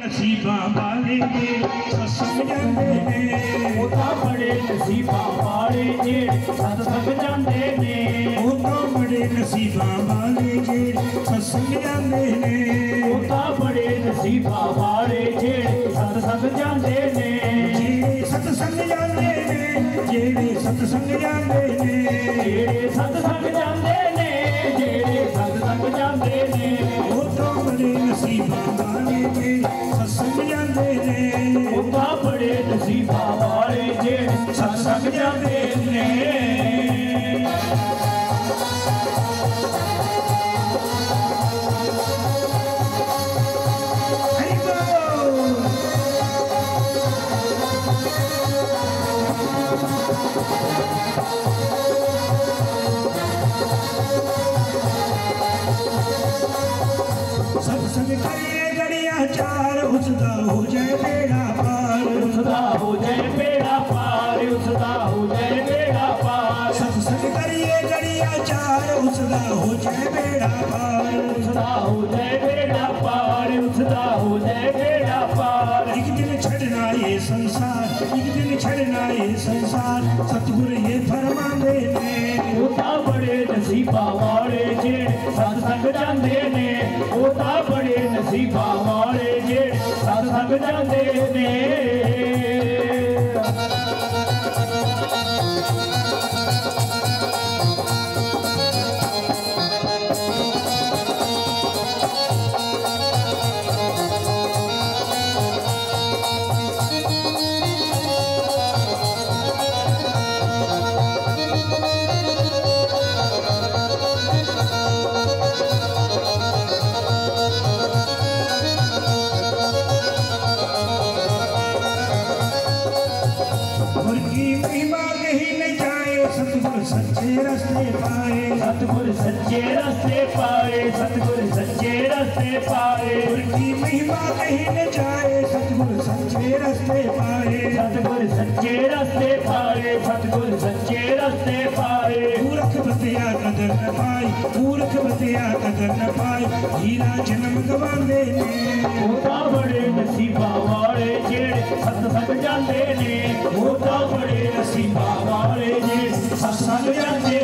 ਨਸੀਬਾਂ ਵਾਲੇ ਦੇ ਸਸੰਗ ਜਾਂਦੇ ਨੇ। ਉਹ ਤਾਂ ਬੜੇ ਨਸੀਬਾਂ ਵਾਲੇ ਜਿਹੜੇ ਸਤਸੰਗ ਜਾਂਦੇ ਨੇ। ਉਹ ਤਾਂ ਬੜੇ ਨਸੀਬਾਂ ਵਾਲੇ ਜਿਹੜੇ ਸਸੰਗ ਜਾਂਦੇ ਨੇ। ਉਹ ਤਾਂ ਬੜੇ ਨਸੀਬਾਂ ਵਾਲੇ ਜਿਹੜੇ ਸਤਸੰਗ ਜਾਂਦੇ ਨੇ। ਜਿਹੜੇ ਸਤਸੰਗ ਜਾਂਦੇ ਨੇ ਜਿਹੜੇ ਸਤਸੰਗ ਜਾਂਦੇ ਨੇ। ਜਿਹੜੇ ਸਤਸੰਗ ਜਾਂਦੇ ਨੇ ਉਹ ਤਾਂ ਬੜੇ ਨਸੀਬਾਂ ਵਾਲੇ ਜਿਹੜੇ ਸਤਸੰਗ ਜਾਂਦੇ ਨੇ ਹਰੀ ਬੋਲ ਸਤਸੰਗ ਕਰੀਏ उसदा हो जाए बेड़ा पार। उसदा हो जाए बेड़ा पार उसदा हो जाए बेड़ा पार। सत्संग करिए गड़िया चार उसदा हो जाए बेड़ा पार। उसदा हो जाए बेड़ा पार उसदा हो जाए बेड़ा पार। एक दिन छड़ना ये संसार एक दिन छड़ना ये संसार। सतगुरु ये फरमा देने ओता बड़े नसीबा वाले जे सत्संग जाते ने। ओता बड़े नसीबा चंदे में की सच्चे रस्ते पाए सतगुर सच्चे रस्ते पाए महिमा कहीं जाए सतगुरु सच्चे रस्ते पाए सतगुरु सच्चे रस्ते पाए सतगुरु सच्चे रस्ते पाए। कपूर कवतिया कदर न पाए हीरा जन्म गवांदे ने। ओ बड़े नसीबा वाले जेड़े सत्संग सत जांदे ने। ओ बड़े नसीबा वाले जेड़े सत जांदे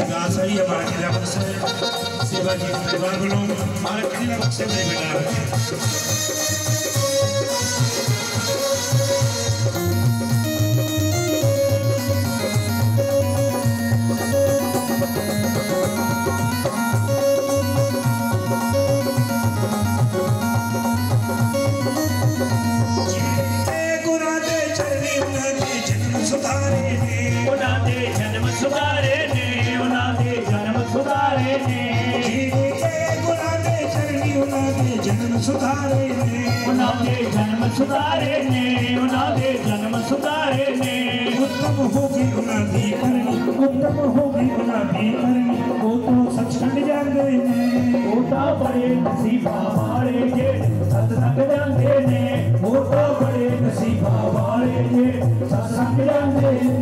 अरदास हमारे जिला से सेवा जी परिवार वालों हमारे जिला से में बिना जिनके सुधारे ने जन्म सुधारे ने उना जन्म सुधारे ने उना जन्म सुधारे ने उत्तम होगी उन्होंने दी करनी उत्तम होगी उना करनी। वो तो सचखंड जानते ने। मोटा बड़े नसीबा वाले जे सतसंग जानते ने। मोटा बड़े नसीबा वाले जे सतसंग जानते ने।